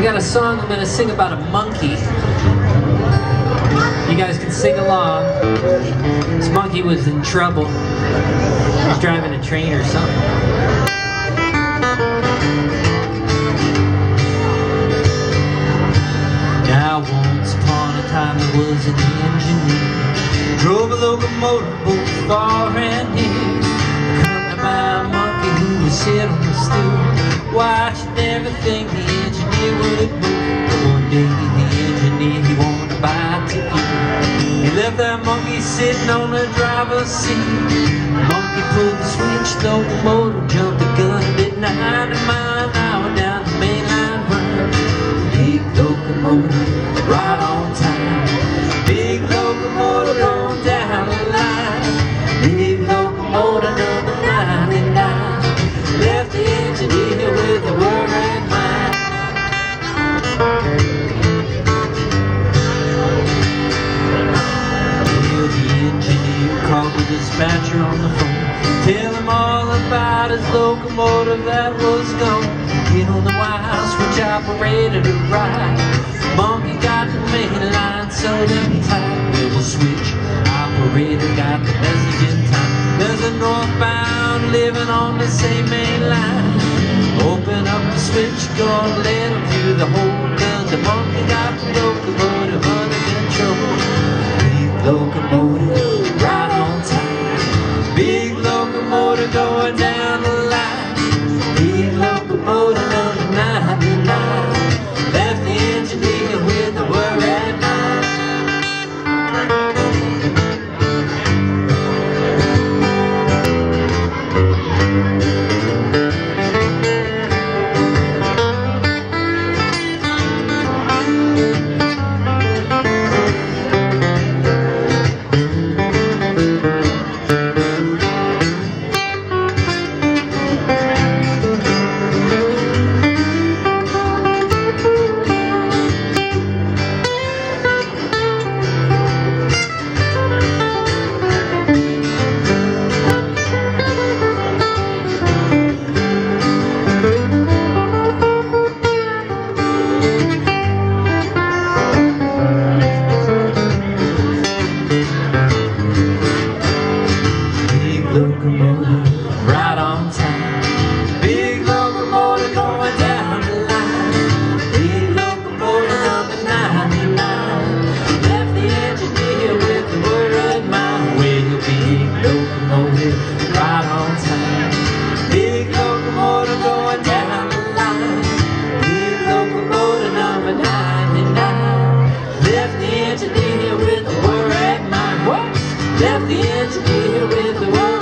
I got a song I'm gonna sing about a monkey. You guys can sing along. This monkey was in trouble. He was driving a train or something. Now once upon a time there was an engineer Drove a locomotive both far and near Accompanied by a monkey who was sitting on the stool Watching everything sitting on the driver's seat. Monkey pulled the switch, the locomotive jumped the gun Did 90 mile an hour down the mainline run. Big locomotive, right on time. Big locomotive dispatcher on the phone. Tell him all about his locomotive that was gone. Get on the wire, switch operator to right. Monkey got the main line so damn tight. Well, the switch operator got the message in time. There's a northbound living on the same main line. Open up the switch, gonna let him through the hole. Cause the monkey got the locomotive going down the line. Big locomotive Left the engineer with a worried mind. What? Left the engineer with a. worried